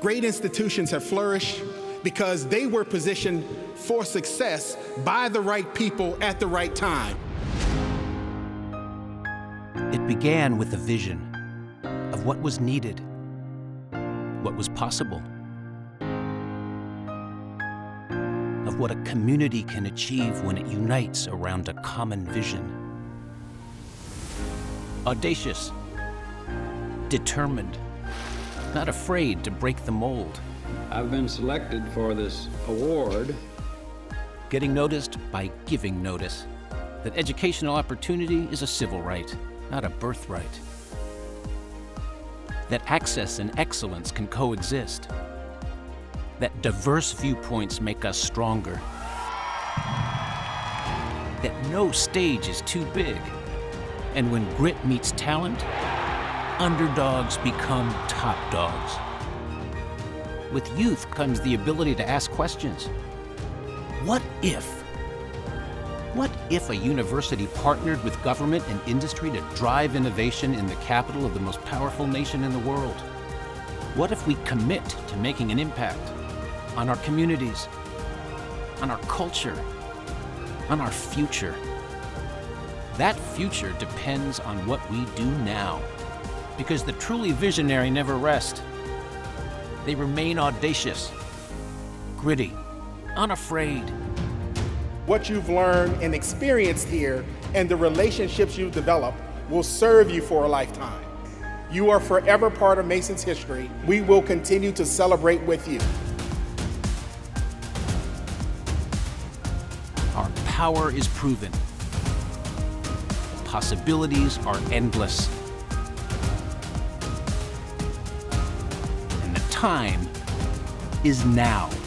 Great institutions have flourished because they were positioned for success by the right people at the right time. It began with a vision of what was needed, what was possible, of what a community can achieve when it unites around a common vision. Audacious, determined, not afraid to break the mold. I've been selected for this award. Getting noticed by giving notice. That educational opportunity is a civil right, not a birthright. That access and excellence can coexist. That diverse viewpoints make us stronger. That no stage is too big. And when grit meets talent, underdogs become top dogs. With youth comes the ability to ask questions. What if? What if a university partnered with government and industry to drive innovation in the capital of the most powerful nation in the world? What if we commit to making an impact on our communities, on our culture, on our future? That future depends on what we do now, because the truly visionary never rest. They remain audacious, gritty, unafraid. What you've learned and experienced here and the relationships you've developed will serve you for a lifetime. You are forever part of Mason's history. We will continue to celebrate with you. Our power is proven. Possibilities are endless. Time is now.